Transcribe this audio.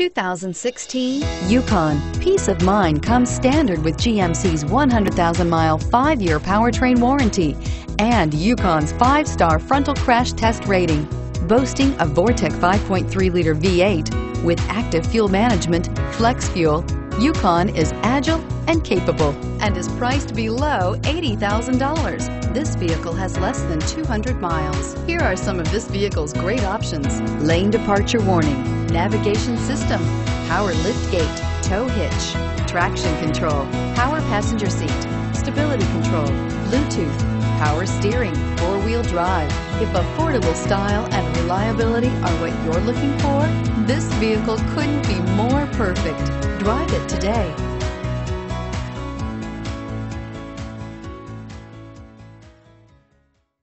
2016 Yukon. Peace of mind comes standard with GMC's 100,000-mile, five-year powertrain warranty and Yukon's five-star frontal crash test rating. Boasting a Vortec 5.3-liter V8 with active fuel management, flex fuel, Yukon is agile and capable and is priced below $80,000. This vehicle has less than 200 miles. Here are some of this vehicle's great options. Lane departure warning, navigation system, power lift gate, tow hitch, traction control, power passenger seat, stability control, Bluetooth, power steering, four-wheel drive. If affordable style and reliability are what you're looking for, this vehicle couldn't be more perfect. Drive it today.